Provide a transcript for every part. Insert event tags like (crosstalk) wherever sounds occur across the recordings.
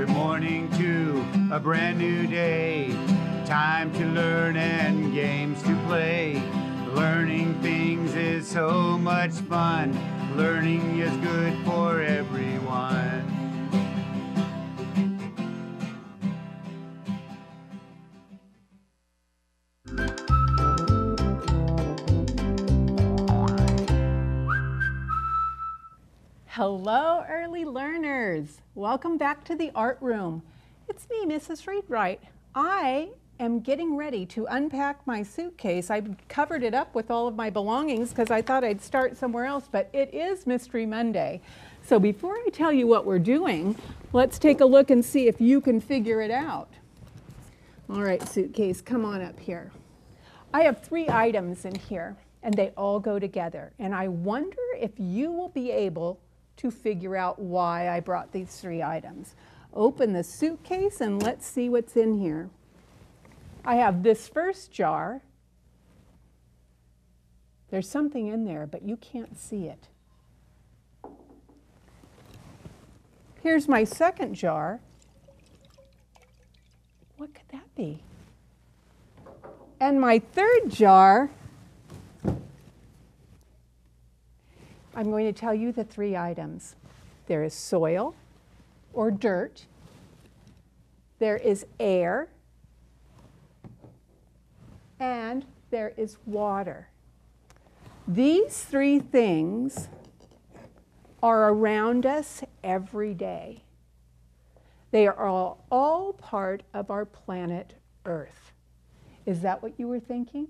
Good morning to a brand new day. Time to learn and games to play. Learning things is so much fun. Learning is good for everyone. Hello, early learners. Welcome back to the art room. It's me, Mrs. Readwright. I am getting ready to unpack my suitcase. I covered it up with all of my belongings because I thought I'd start somewhere else, but it is Mystery Monday. So before I tell you what we're doing, let's take a look and see if you can figure it out. All right, suitcase, come on up here. I have three items in here and they all go together. And I wonder if you will be able to figure out why I brought these three items. Open the suitcase and let's see what's in here. I have this first jar. There's something in there, but you can't see it. Here's my second jar. What could that be? And my third jar I'm going to tell you the three items. There is soil or dirt, there is air, and there is water. These three things are around us every day. They are all, all part of our planet Earth. Is that what you were thinking?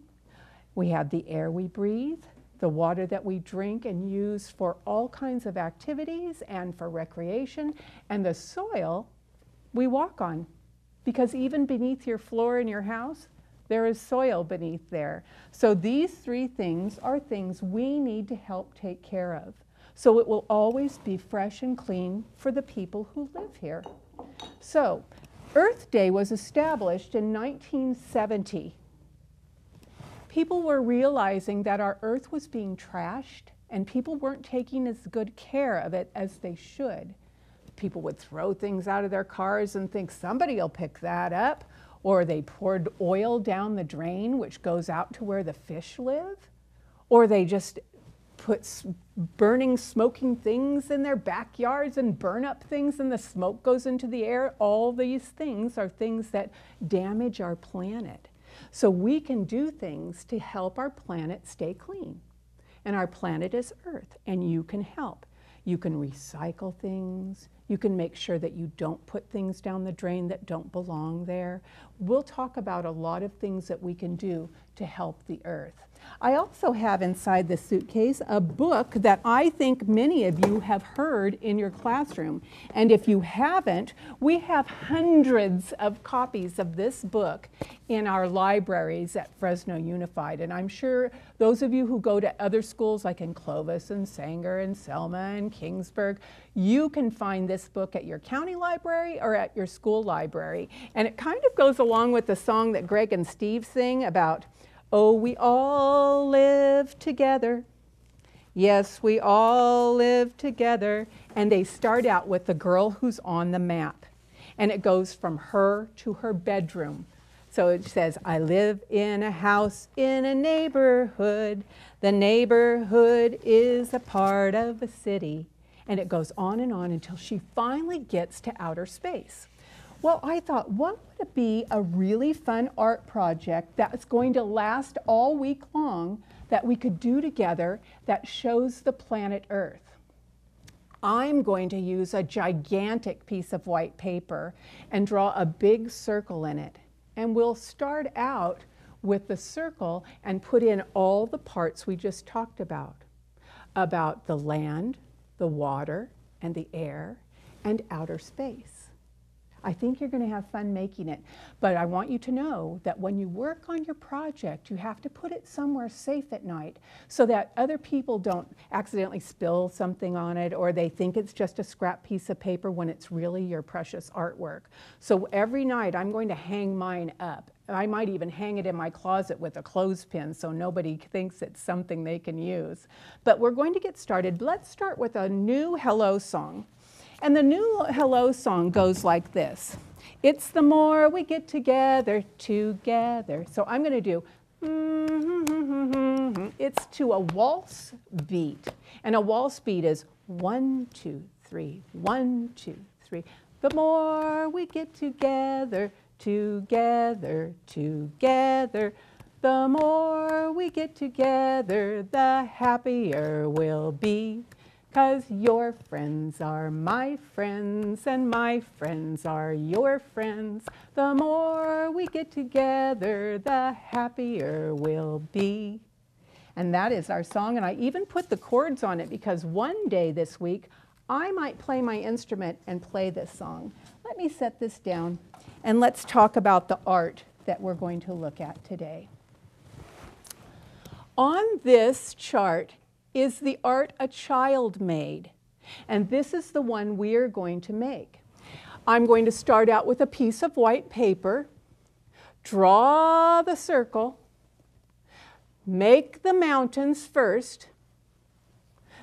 We have the air we breathe, the water that we drink and use for all kinds of activities and for recreation, and the soil we walk on. Because even beneath your floor in your house, there is soil beneath there. So these three things are things we need to help take care of. So it will always be fresh and clean for the people who live here. So Earth Day was established in 1970 people were realizing that our earth was being trashed and people weren't taking as good care of it as they should. People would throw things out of their cars and think somebody will pick that up, or they poured oil down the drain, which goes out to where the fish live, or they just put burning, smoking things in their backyards and burn up things and the smoke goes into the air. All these things are things that damage our planet. So we can do things to help our planet stay clean. And our planet is Earth, and you can help. You can recycle things. You can make sure that you don't put things down the drain that don't belong there. We'll talk about a lot of things that we can do to help the Earth. I also have inside the suitcase a book that I think many of you have heard in your classroom. And if you haven't, we have hundreds of copies of this book in our libraries at Fresno Unified. And I'm sure those of you who go to other schools like in Clovis and Sanger and Selma and Kingsburg, you can find this book at your county library or at your school library. And it kind of goes along with the song that Greg and Steve sing about Oh, we all live together. Yes, we all live together. And they start out with the girl who's on the map. And it goes from her to her bedroom. So it says, I live in a house in a neighborhood. The neighborhood is a part of a city. And it goes on and on until she finally gets to outer space. Well, I thought, what would it be a really fun art project that's going to last all week long that we could do together that shows the planet Earth? I'm going to use a gigantic piece of white paper and draw a big circle in it. And we'll start out with the circle and put in all the parts we just talked about, about the land, the water, and the air, and outer space. I think you're going to have fun making it. But I want you to know that when you work on your project, you have to put it somewhere safe at night so that other people don't accidentally spill something on it or they think it's just a scrap piece of paper when it's really your precious artwork. So every night I'm going to hang mine up. I might even hang it in my closet with a clothespin so nobody thinks it's something they can use. But we're going to get started. Let's start with a new hello song. And the new hello song goes like this. It's the more we get together, together. So I'm going to do, (laughs) it's to a waltz beat. And a waltz beat is one, two, three, one, two, three. The more we get together, together, together. The more we get together, the happier we'll be. Cause your friends are my friends and my friends are your friends. The more we get together, the happier we'll be. And that is our song. And I even put the chords on it because one day this week, I might play my instrument and play this song. Let me set this down and let's talk about the art that we're going to look at today. On this chart is the art a child made. And this is the one we are going to make. I'm going to start out with a piece of white paper, draw the circle, make the mountains first,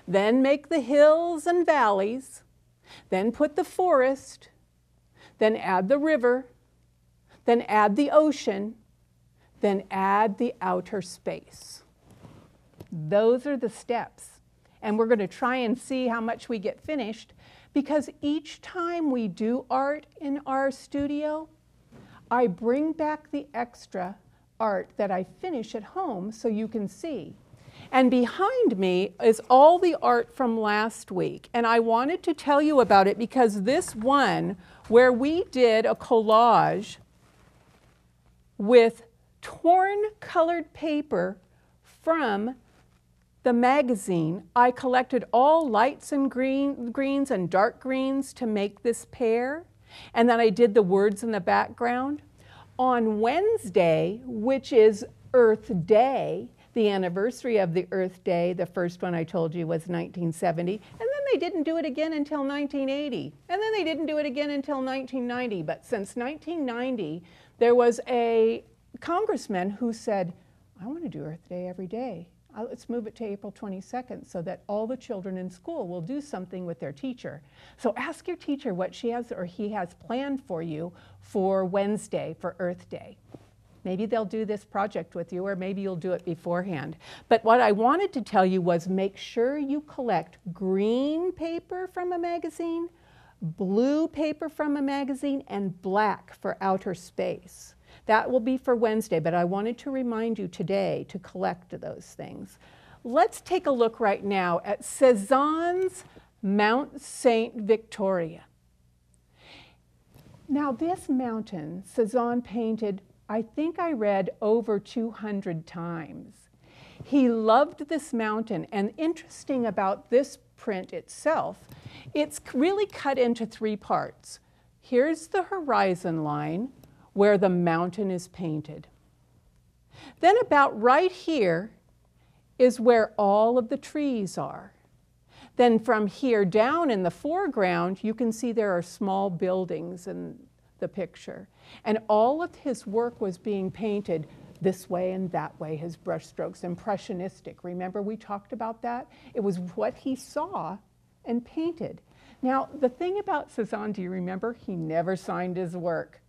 then make the hills and valleys, then put the forest, then add the river, then add the ocean, then add the outer space. Those are the steps. And we're going to try and see how much we get finished because each time we do art in our studio, I bring back the extra art that I finish at home so you can see. And behind me is all the art from last week. And I wanted to tell you about it because this one, where we did a collage with torn colored paper from the magazine, I collected all lights and green, greens and dark greens to make this pair. And then I did the words in the background. On Wednesday, which is Earth Day, the anniversary of the Earth Day, the first one I told you was 1970, and then they didn't do it again until 1980, and then they didn't do it again until 1990. But since 1990, there was a congressman who said, I want to do Earth Day every day. Uh, let's move it to April 22nd so that all the children in school will do something with their teacher. So ask your teacher what she has or he has planned for you for Wednesday, for Earth Day. Maybe they'll do this project with you, or maybe you'll do it beforehand. But what I wanted to tell you was make sure you collect green paper from a magazine, blue paper from a magazine, and black for outer space. That will be for Wednesday, but I wanted to remind you today to collect those things. Let's take a look right now at Cezanne's Mount St. Victoria. Now this mountain, Cezanne painted, I think I read over 200 times. He loved this mountain, and interesting about this print itself, it's really cut into three parts. Here's the horizon line, where the mountain is painted. Then about right here is where all of the trees are. Then from here down in the foreground, you can see there are small buildings in the picture. And all of his work was being painted this way and that way, his brushstrokes, impressionistic. Remember we talked about that? It was what he saw and painted. Now, the thing about Cezanne, do you remember? He never signed his work.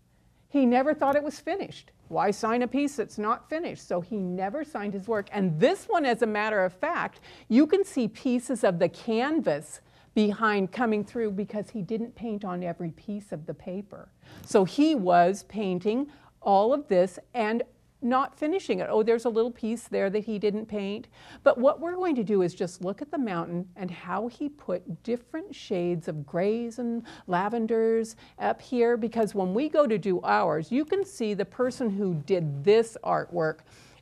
He never thought it was finished. Why sign a piece that's not finished? So he never signed his work. And this one, as a matter of fact, you can see pieces of the canvas behind coming through because he didn't paint on every piece of the paper. So he was painting all of this and not finishing it. Oh, there's a little piece there that he didn't paint. But what we're going to do is just look at the mountain and how he put different shades of grays and lavenders up here because when we go to do ours, you can see the person who did this artwork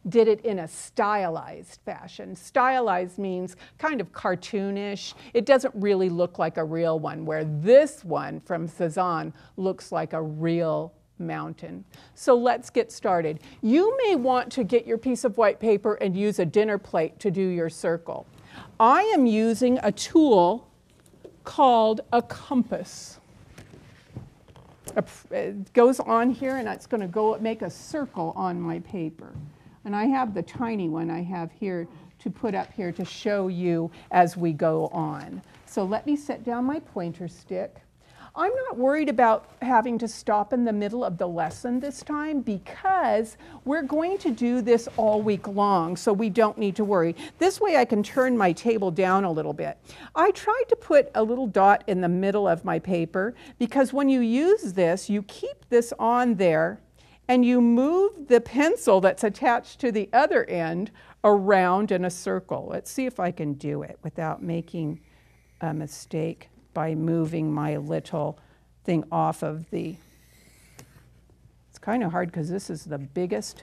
did it in a stylized fashion. Stylized means kind of cartoonish. It doesn't really look like a real one, where this one from Cezanne looks like a real mountain. So let's get started. You may want to get your piece of white paper and use a dinner plate to do your circle. I am using a tool called a compass. Uh, it goes on here and it's going to go make a circle on my paper. And I have the tiny one I have here to put up here to show you as we go on. So let me set down my pointer stick. I'm not worried about having to stop in the middle of the lesson this time because we're going to do this all week long, so we don't need to worry. This way I can turn my table down a little bit. I tried to put a little dot in the middle of my paper because when you use this, you keep this on there and you move the pencil that's attached to the other end around in a circle. Let's see if I can do it without making a mistake by moving my little thing off of the, it's kind of hard because this is the biggest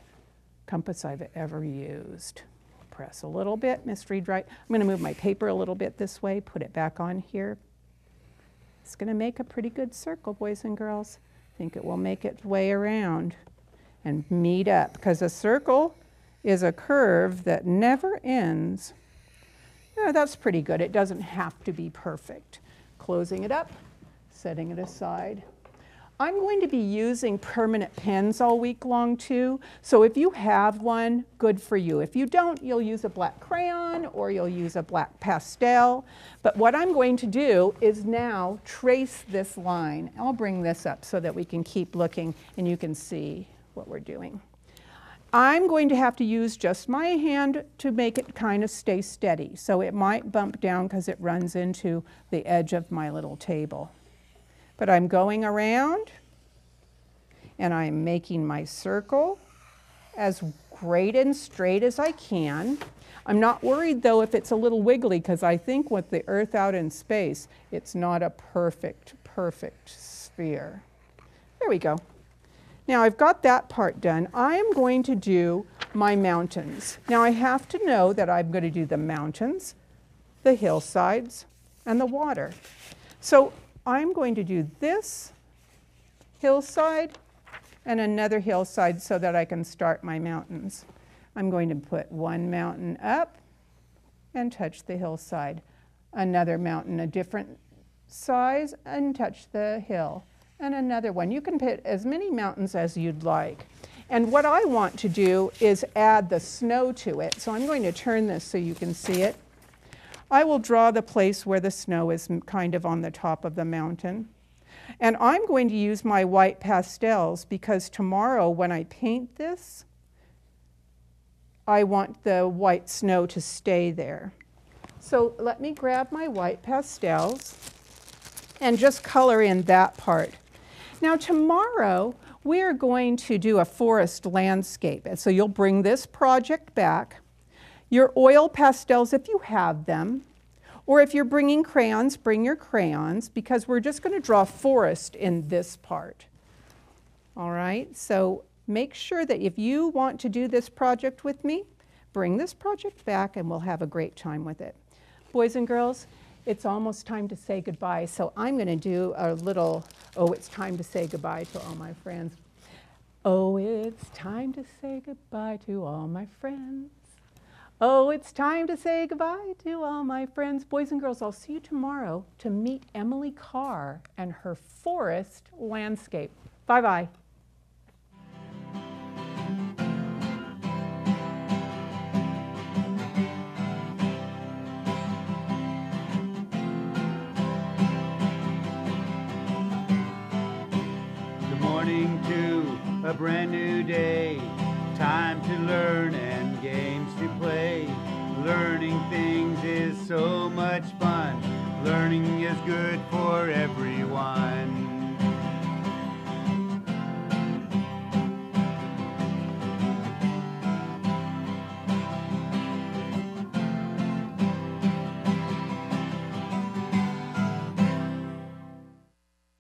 compass I've ever used. Press a little bit, Miss Readwright. I'm going to move my paper a little bit this way, put it back on here. It's going to make a pretty good circle, boys and girls. I think it will make its way around and meet up because a circle is a curve that never ends. Yeah, that's pretty good. It doesn't have to be perfect closing it up, setting it aside. I'm going to be using permanent pens all week long too, so if you have one, good for you. If you don't, you'll use a black crayon or you'll use a black pastel. But what I'm going to do is now trace this line. I'll bring this up so that we can keep looking and you can see what we're doing. I'm going to have to use just my hand to make it kind of stay steady. So it might bump down because it runs into the edge of my little table. But I'm going around and I'm making my circle as great and straight as I can. I'm not worried though if it's a little wiggly because I think with the earth out in space, it's not a perfect, perfect sphere. There we go. Now I've got that part done. I am going to do my mountains. Now I have to know that I'm going to do the mountains, the hillsides, and the water. So I'm going to do this hillside and another hillside so that I can start my mountains. I'm going to put one mountain up and touch the hillside. Another mountain a different size and touch the hill and another one. You can put as many mountains as you'd like. And what I want to do is add the snow to it. So I'm going to turn this so you can see it. I will draw the place where the snow is kind of on the top of the mountain. And I'm going to use my white pastels because tomorrow when I paint this, I want the white snow to stay there. So let me grab my white pastels and just color in that part. Now tomorrow, we're going to do a forest landscape. And so you'll bring this project back. Your oil pastels, if you have them, or if you're bringing crayons, bring your crayons because we're just going to draw forest in this part. All right, so make sure that if you want to do this project with me, bring this project back and we'll have a great time with it. Boys and girls, it's almost time to say goodbye, so I'm going to do a little, oh, it's time to say goodbye to all my friends. Oh, it's time to say goodbye to all my friends. Oh, it's time to say goodbye to all my friends. Boys and girls, I'll see you tomorrow to meet Emily Carr and her forest landscape. Bye-bye. A brand new day. Time to learn and games to play. Learning things is so much fun. Learning is good for everyone.